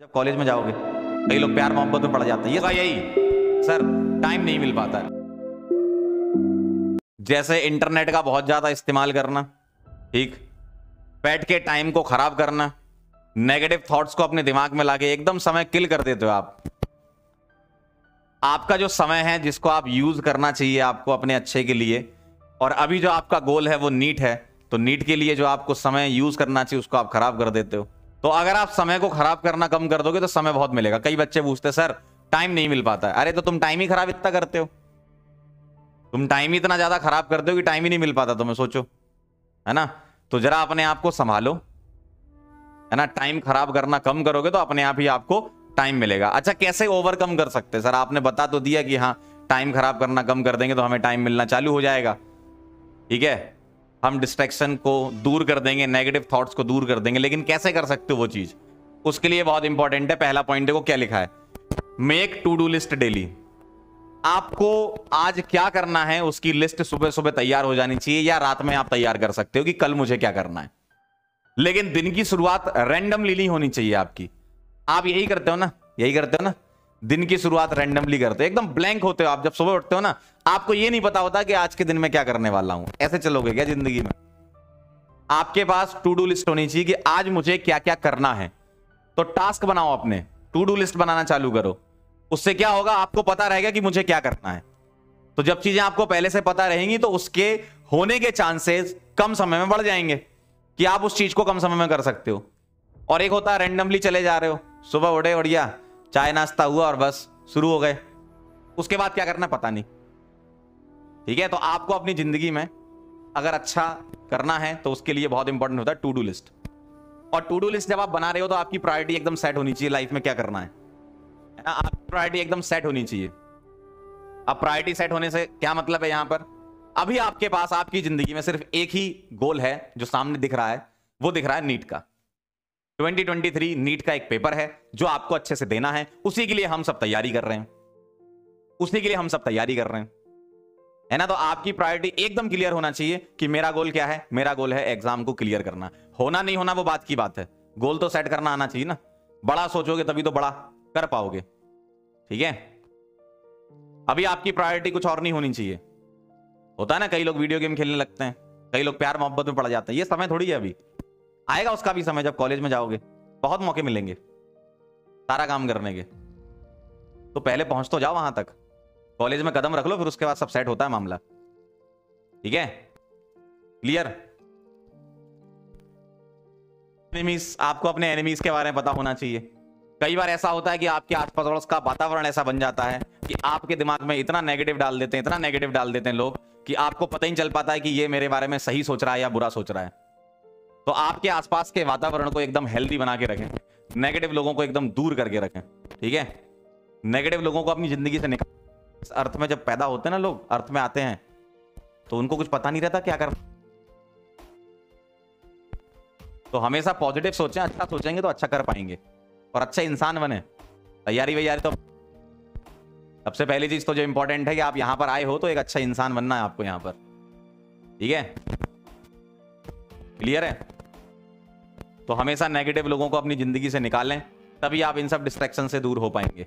जब कॉलेज में जाओगे, कई लोग प्यार मोहब्बत में पड़ जाते हैं। ये यही। सर टाइम नहीं मिल पाता। जैसे इंटरनेट का बहुत ज़्यादा इस्तेमाल करना, ठीक? बैठ के टाइम को खराब करना नेगेटिव थॉट्स को अपने दिमाग में लाके एकदम समय किल कर देते हो आप। आपका जो समय है, जिसको आप यूज़ करना चाहिए आपको अपने अच्छे के लिए, और अभी जो आपका गोल है, वो नीट है तो नीट के लिए जो आपको समय यूज़ करना चाहिए, उसको आप खराब कर देते हो। तो अगर आप समय को खराब करना कम कर दोगे तो समय बहुत मिलेगा। कई बच्चे पूछते सर टाइम नहीं मिल पाता है। अरे तो तुम टाइम ही खराब इतना करते हो। तुम टाइम ही इतना ज़्यादा खराब करते हो कि टाइम ही नहीं मिल पाता तुम्हें, सोचो। है ना? तो जरा अपने आप को संभालो। है ना? टाइम खराब करना कम करोगे तो अपने आप ही आपको टाइम मिलेगा। अच्छा कैसे ओवरकम कर सकते सर, आपने बता तो दिया कि हाँ टाइम खराब करना कम कर देंगे तो हमें टाइम मिलना चालू हो जाएगा। ठीक है? हम डिस्ट्रैक्शन को दूर कर देंगे नेगेटिव थॉट्स को दूर कर देंगे, लेकिन कैसे कर सकते हो वो चीज़? उसके लिए बहुत इंपॉर्टेंट है, पहला पॉइंट देखो क्या लिखा है। Make to do list daily आपको आज क्या करना है, उसकी लिस्ट सुबह सुबह तैयार हो जानी चाहिए, या रात में आप तैयार कर सकते हो कि कल मुझे क्या करना है। लेकिन दिन की शुरुआत रैंडमली नहीं होनी चाहिए आपकी। आप यही करते हो ना, यही करते हो ना? दिन की शुरुआत रैंडमली करते हो, एकदम ब्लैंक होते हो आप, जब सुबह उठते हो ना, आपको ये नहीं पता होता कि आज के दिन में क्या करने वाला हूँ। ऐसे चलोगे क्या ज़िंदगी में? आपके पास टू डू लिस्ट होनी चाहिए कि आज मुझे क्या क्या करना है। तो टास्क बनाओ अपने टू डू लिस्ट बनाना चालू करो। उससे क्या होगा, आपको पता रहेगा कि मुझे क्या करना है। तो जब चीज़ें आपको पहले से पता रहेंगी तो उसके होने के चांसेस कम समय में बढ़ जाएँगे कि आप उस चीज़ को कम समय में कर सकते हो। और एक होता है रैंडमली चले जा रहे हो, सुबह उठे, बढ़िया। चाय नाश्ता हुआ और बस, शुरू हो गए। उसके बाद क्या करना पता नहीं। ठीक है तो आपको अपनी ज़िंदगी में अगर अच्छा करना है तो उसके लिए बहुत इंपॉर्टेंट होता है टू डू लिस्ट और टू डू लिस्ट जब आप बना रहे हो तो आपकी प्रायोरिटी एकदम सेट होनी चाहिए लाइफ में क्या करना है। आपकी प्रायोरिटी एकदम सेट होनी चाहिए। अब प्रायोरिटी सेट होने से क्या मतलब है यहाँ पर? अभी आपके पास, आपकी ज़िंदगी में सिर्फ़ एक ही गोल है, जो सामने दिख रहा है, वो दिख रहा है नीट का। 2023 नीट का एक पेपर है, जो आपको अच्छे से देना है, उसी के लिए हम सब तैयारी कर रहे हैं। उसी के लिए हम सब तैयारी कर रहे हैं। है ना? तो आपकी प्रायोरिटी एकदम क्लियर होना चाहिए कि मेरा गोल क्या है? मेरा गोल है एग्ज़ाम को क्लियर करना। होना नहीं होना वो बात की बात है। गोल तो सेट करना आना चाहिए ना। बड़ा सोचोगे तभी तो बड़ा कर पाओगे। ठीक है? अभी आपकी प्रायोरिटी कुछ और नहीं होनी चाहिए। होता है ना, कई लोग वीडियो गेम खेलने लगते हैं, कई लोग प्यार मोहब्बत में पड़ जाते हैं। ये समय थोड़ी है अभी। आएगा उसका भी समय जब कॉलेज में जाओगे। बहुत मौके मिलेंगे। सारा काम करने के। तो पहले पहुँच तो जाओ वहाँ तक। कॉलेज में कदम रख लो, फिर उसके बाद सब सेट होता है मामला। ठीक है? क्लियर एनिमीज आपको अपने एनिमीज के बारे में पता होना चाहिए। कई बार ऐसा होता है कि आपके आस पड़ोस का वातावरण ऐसा बन जाता है कि आपके दिमाग में इतना नेगेटिव डाल देते हैं, इतना नेगेटिव डाल देते हैं लोग कि आपको पता ही नहीं चल पाता है कि ये मेरे बारे में सही सोच रहा है या बुरा सोच रहा है। तो आपके आसपास के वातावरण को एकदम हेल्दी बना के रखें। नेगेटिव लोगों को एकदम दूर करके रखें, ठीक है? नेगेटिव लोगों को अपनी ज़िंदगी से निकाल इस अर्थ में जब पैदा होते हैं ना लोग, अर्थ में आते हैं तो उनको कुछ पता नहीं रहता क्या कर तो हमेशा पॉजिटिव सोचें अच्छा सोचेंगे तो अच्छा कर पाएँगे। और अच्छा इंसान बने। तैयारी वैयारी तो सबसे पहली चीज़ तो जो इंपॉर्टेंट है कि आप यहाँ पर आए हो तो एक अच्छा इंसान बनना है आपको यहाँ पर। ठीक है? क्लियर है? तो हमेशा नेगेटिव लोगों को अपनी ज़िंदगी से निकालें तभी आप इन सब डिस्ट्रैक्शन से दूर हो पाएँगे।